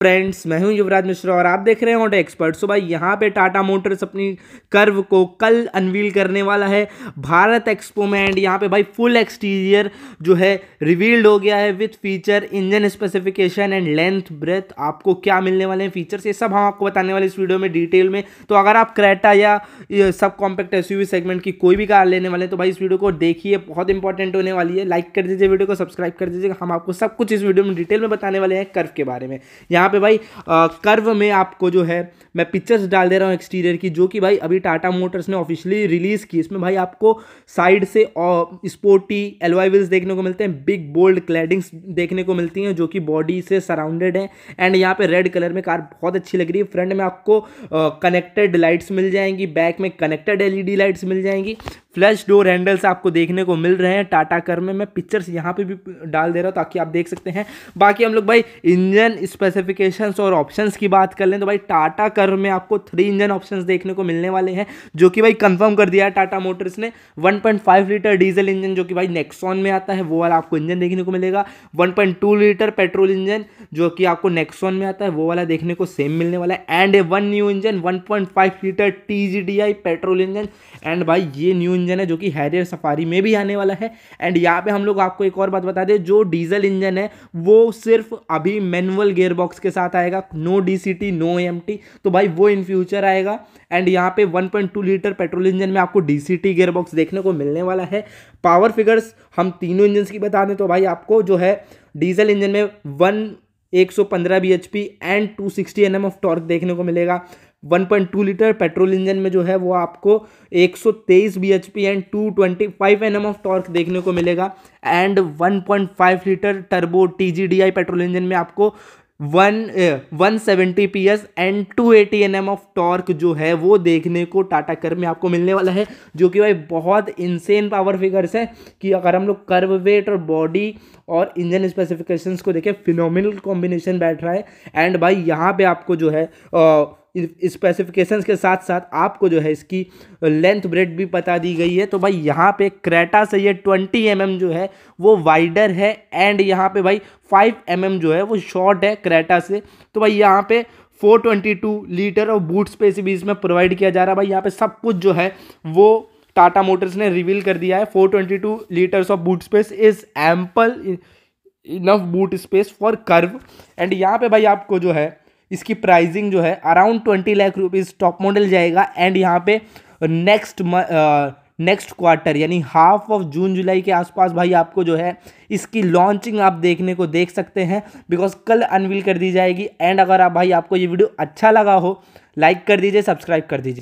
Friends, मैं हूँ युवराज मिश्रा और आप देख रहे हैं ऑटो एक्सपर्ट सो भाई, यहाँ पे टाटा मोटर्स अपनी कर्व को कल अनवील करने वाला है। भारत एक्सपो में एंड यहाँ पे भाई फुल एक्सटीरियर जो है रिवील्ड हो गया है with feature engine specification and length breadth आपको क्या मिलने वाले हैं फीचर्स ये सब हम आपको बताने वाले इस वीडियो में डिटेल में। तो अगर आप क्रेटा या सब कॉम्पैक्ट एसयूवी सेगमेंट की कोई भी कार लेने वाले हैं तो भाई इस वीडियो को देखिए, बहुत इंपॉर्टेंट होने वाली है। लाइक कर दीजिए वीडियो को सब्सक्राइब कर दीजिएगा हम आपको सब कुछ इस वीडियो में डिटेल में बताने वाले हैं कर्व के बारे में। यहाँ यहाँ पे भाई आ, कर्व में आपको जो है मैं पिक्चर्स डाल दे रहा हूँ एक्सटीरियर की जो कि भाई अभी टाटा मोटर्स ने ऑफिशियली रिलीज़ की। इसमें भाई आपको साइड से स्पोर्टी एलवाई व्हील्स देखने को मिलते हैं बिग बोल्ड क्लैडिंग्स देखने को मिलती हैं जो कि बॉडी से सराउंडेड है। एंड यहाँ पे रेड कलर में कार बहुत अच्छी लग रही है। फ्रंट में आपको कनेक्टेड लाइट्स मिल जाएँगी बैक में कनेक्टेड एलईडी लाइट्स मिल जाएँगी। फ्लैश डोर हैंडल्स आपको देखने को मिल रहे हैं। टाटा कर में मैं पिक्चर्स यहाँ पे भी डाल दे रहा हूँ ताकि आप देख सकते हैं। बाकी हम लोग भाई इंजन स्पेसिफिकेशंस और ऑप्शंस की बात कर लें तो भाई टाटा कर में आपको थ्री इंजन ऑप्शंस देखने को मिलने वाले हैं, जो कि भाई कंफर्म कर दिया है टाटा मोटर्स ने। 1.5 लीटर डीजल इंजन जो कि भाई नेक्सॉन में आता है, वो वाला आपको इंजन देखने को मिलेगा। 1.2 लीटर पेट्रोल इंजन जो कि आपको नेक्सॉन में आता है, वो वाला देखने को सेम मिलने वाला है। And a one new engine 1.5 litre T petrol engine and भाई ये न्यू इंजन है, जो कि हैरियर सफारी में भी आने वाला है। एंड यहाँ पे हम लोग आपको एक और बात बता दें, जो डीजल इंजन है, वो सिर्फ़ अभी मैनुअल गेयर बॉक्स के साथ आएगा। नो डीसीटी नो एमटी तो भाई वो इन फ्यूचर आएगा। एंड यहाँ पे 1.2 लीटर पेट्रोल इंजन में आपको डी सी गियर बॉक्स देखने को मिलने वाला है। पावर फिगर्स हम तीनों इंजन की बता दें तो भाई आपको जो है डीजल इंजन में one 115 bhp and 260 nm of torque देखने को मिलेगा। 1.2 लीटर पेट्रोल इंजन में जो है वो आपको 123 bhp and 225 nm of torque देखने को मिलेगा। And 1.5 litre turbo TGDI petrol engine में आपको one one seventy P S and two eighty N M of torque जो है वो देखने को टाटा कर में आपको मिलने वाला है, जो कि भाई बहुत इंसेन पावर फिगर्स है कि अगर हम लोग कर्व वेट और बॉडी और इंजन स्पेसिफिकेशंस को देखें फिनोमिनल कॉम्बिनेशन बैठ रहा है। एंड भाई यहाँ पे आपको जो है स्पेसिफिकेशंस के साथ साथ आपको जो है इसकी लेंथ ब्रेड भी बता दी गई है। तो भाई, यहाँ पे क्रेटा से ये 20 एम mm जो है, वो वाइडर है एंड यहाँ पे भाई 5 एम mm जो है, वो शॉर्ट है क्रेटा से। तो भाई, यहाँ पे 422 लीटर और बूट स्पेस भी इसमें प्रोवाइड किया जा रहा है। भाई, यहाँ पे सब कुछ जो है, वो टाटा मोटर्स ने रिवील कर दिया है। 422 litres of boot space is ample enough boot space for Curvv and यहाँ पे भाई, आपको जो है इसकी प्राइजिंग जो है around twenty lakh rupees top model जाएगा एंड यहाँ पे नेक्स्ट नेक्स्ट क्वार्टर, यानी हाफ़ ऑफ़ जून जुलाई के आसपास भाई आपको जो है इसकी लॉन्चिंग आप देखने को देख सकते हैं, बिकॉज़ कल अनवील कर दी जाएगी। एंड अगर आप भाई आपको ये वीडियो अच्छा लगा हो, लाइक कर दीजिए, सब्सक्राइब कर दीजिए।